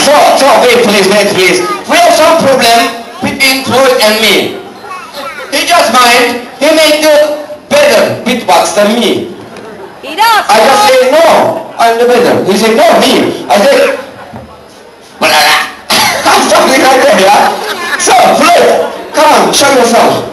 Stop, stop, wait please, wait please. We have some problem between Floyd and me. He just mind, he make the better beatbox than me. Enough! I just say no, I'm the better. He say no, me. I something like that, yeah? So, Floyd, come on, show yourself.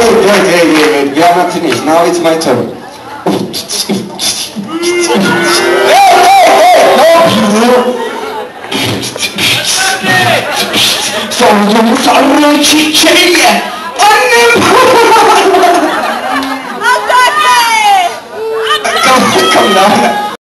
Wait, wait, wait, wait, wait, wait. We are not finished. Now it's my turn. hey, hey, hey, no, you. Sorry, sorry, çiçeğe. Annem. Attaque! come, come now.